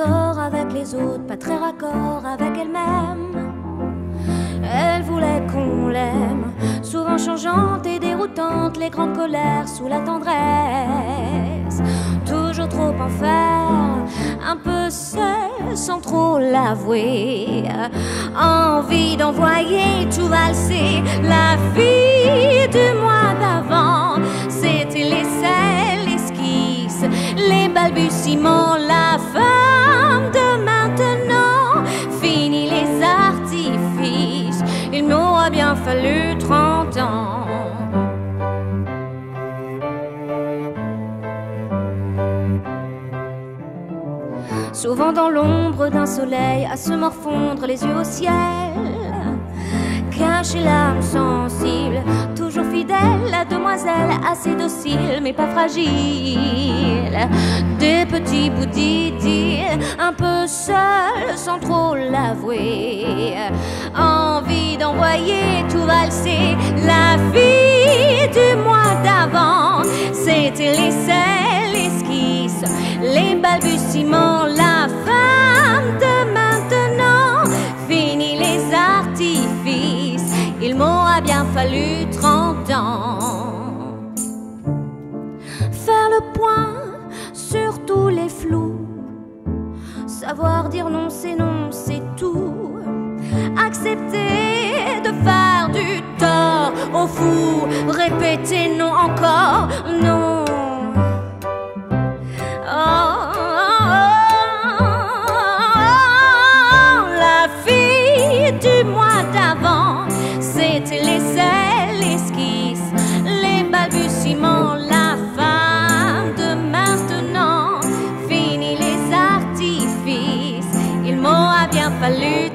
avec les autres, pas très raccord avec elle-même. Elle voulait qu'on l'aime, souvent changeante et déroutante, les grandes colères sous la tendresse. Toujours trop en faire, un peu seule sans trop l'avouer. Envie d'envoyer tout valser la vie du mois d'avant. C'était les selles, l'esquisse, les balbutiements, fallu 30 ans. Souvent dans l'ombre d'un soleil, à se morfondre les yeux au ciel. Cacher l'âme sensible, toujours fidèle, la demoiselle assez docile mais pas fragile. Des petits bouts un peu seul sans trop l'avouer. Envie d'envoyer valser, la vie du mois d'avant. C'était les selles, l'esquisse, les balbutiements, la femme de maintenant. Fini les artifices, il m'aura bien fallu 30 ans. Faire le point sur tous les flous. Savoir dire non, c'est non, c'est tout. Accepter fou. Répéter non encore, non. Oh, la fille du mois d'avant, c'était les ailes, l'esquisse, les balbutiements, la femme de maintenant. Fini les artifices, il m'aura bien fallu 30